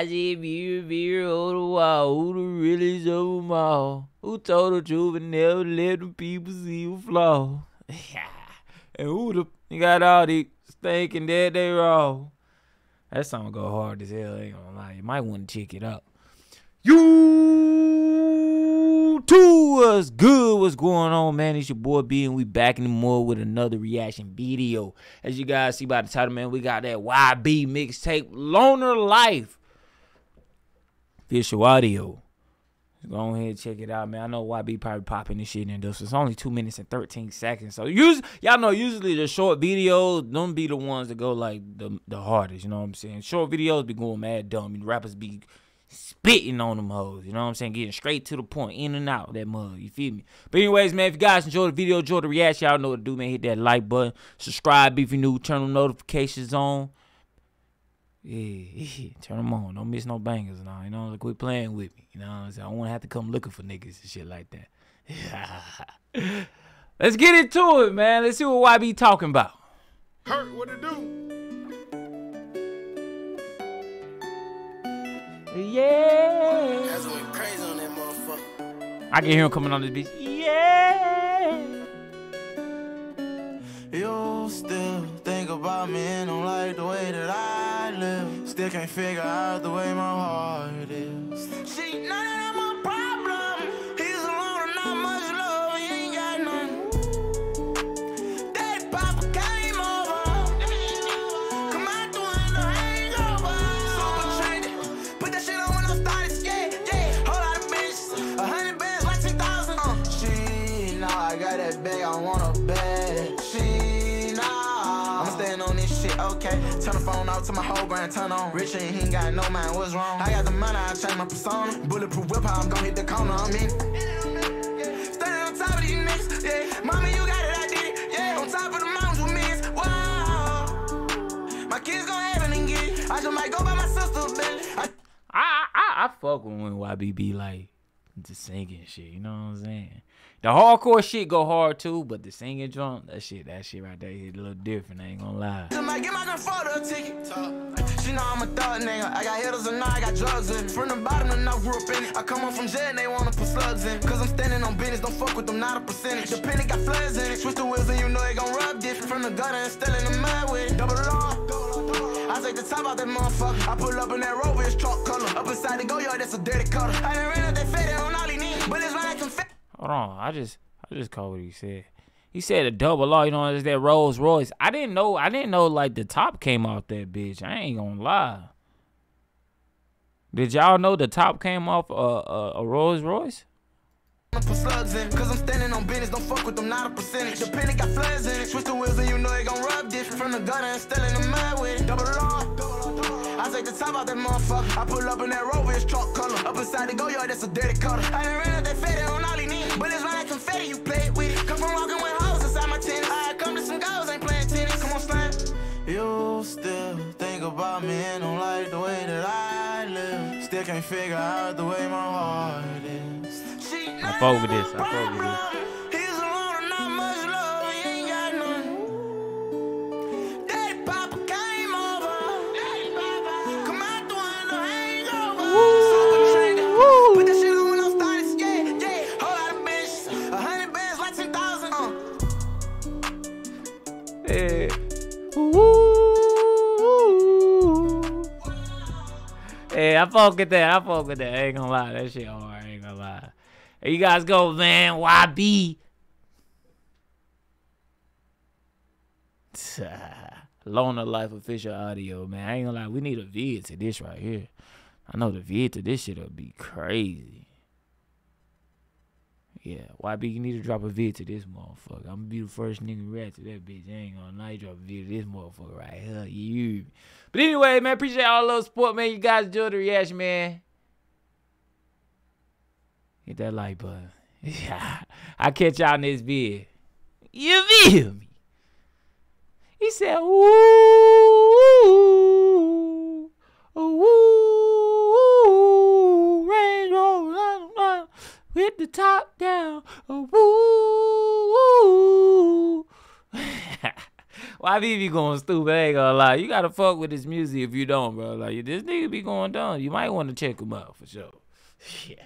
I mirror, mirror on the who the realest of them all? Who told the truth and never let them people see a flaw? and who the you got all the stinking that they wrong? That song go hard as hell. Ain't gonna lie. You might want to check it out. You too was good. What's going on, man? It's your boy B, and we back in the more with another reaction video. As you guys see by the title, man, we got that YB mixtape, Loner Life. Official audio. Go ahead and check it out, man. I know YB probably popping this shit in this. It's only two minutes and 13 seconds. So use y'all know usually the short videos, don't be the ones that go like the the hardest, you know what I'm saying? Short videos be going mad dumb. Rappers be spitting on them hoes, you know what I'm saying? Getting straight to the point, in and out that mug, you feel me? But anyways, man, if you guys enjoyed the video, enjoy the reaction, y'all know what to do, man. Hit that like button, subscribe if you're new, turn the notifications on. Yeah, turn them on. Don't miss no bangers now. You know, like, quit playing with me. You know what I'm saying? I to have to come looking for niggas and shit like that. Let's get into it, man. Let's see what YB talking about. Hurt, what it do? Yeah. That's went crazy on that motherfucker. I can hear him coming on this beat. Yeah. You still think about me and don't like the way that I live. Still can't figure out the way my heart is. See, none of that my problem. He's alone and not much love. He ain't got none. Daddy Papa came over. Come out the window, hangover. Super trendy. Put that shit on when I started. Yeah, yeah. Whole lot of bitches. A hundred bands, like 10,000. Uh, she, now I got that bag. I want a bag. She, nah. I'm staying on this shit, okay. Turn the phone off to my whole brand turn on. Rich he ain't got no mind, what's wrong? I got the money, I change my persona. Bulletproof whip, I'm gon' hit the corner, I'm in. Standing on top of these niggas, yeah. Mommy, you got it, I did it, yeah. On top of the mountains with me, whoa. My kids gon' heaven and get it. I just might go by my sister's belly. I I, I I fuck with when YB be like the singing shit. You know what I'm saying? The hardcore shit go hard too, but the singing drunk, that shit, that shit right there hit a little different. I ain't gonna lie. Might get my girl photo ticket. She know I'm a thug nigga. I got hitters and now I got drugs in. From the bottom and I grew up in it. I come up from jail and they wanna put slugs in. Cause I'm standing on business, don't fuck with them, not a percentage. The penny got floods in it. Switch the wheels and you know they gon' rub different. From the gutter and still in the mud with it. Double top out that motherfucker. I pull up in that rover, it's chalk color. Up inside the Goyard, that's a dirty color. I done ran up that fat on all he need. But it's. Hold on, I just I just caught what he said. He said a double R, you know, it's that Rolls Royce. I didn't know I didn't know like the top came off that bitch. I ain't gonna lie. Did y'all know the top came off a a, a Rolls Royce? Slugs in, cause I'm standing on business, don't fuck with them, not a percentage. The penny got floods in it, switch the wheels and you know they gon' rub different. From the gutter and still in the mud with it. Double law. I take the top out that motherfucker. I pull up in that rover, it's chalk color. Up inside the Goyard, that's a dirty color. I done ran up that fatty on all he need. But it's like confetti, you play it with it. Come from walking with hoes inside my tennis. I come to some goals, ain't playing tennis. Come on, slime. You still think about me and don't like the way that I live. Still can't figure out the way my heart is. I fuck with this. I fuck with this. Hey, I fuck with that. I fuck with that. I ain't gonna lie. That shit hard. I ain't gonna lie. Hey, you guys go, man. YB. Loner Life official audio, man. I ain't gonna lie. We need a vid to this right here. I know the vid to this shit'll be crazy. Yeah, YB, you need to drop a vid to this motherfucker. I'm gonna be the first nigga react to that bitch. I ain't gonna lie, drop a vid to this motherfucker right here. You. But anyway, man, appreciate all the support, man. You guys enjoy the reaction, man. Hit that like button. Yeah. I'll catch y'all in this vid. You feel me? He said, ooh, ooh, Range Rover, with the top YB be going stupid. I ain't gonna lie. You gotta fuck with his music if you don't, bro. Like this nigga be going dumb. You might want to check him out for sure. Yeah.